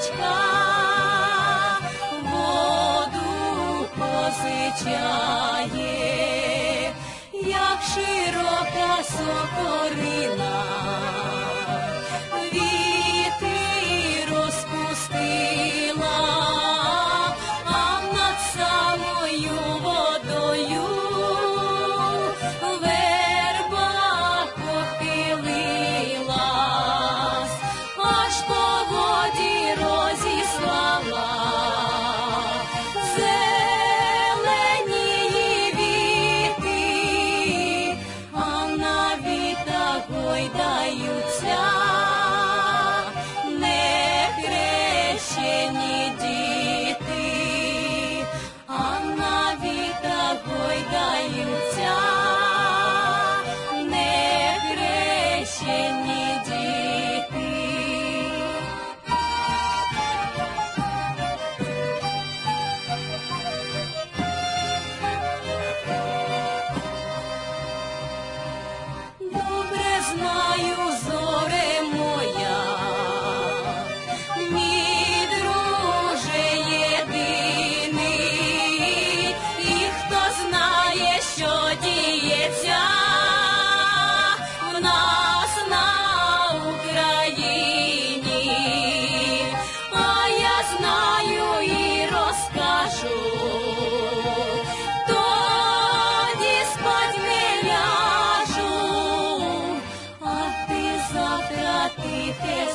діточка, воду позичає як широка сокорина.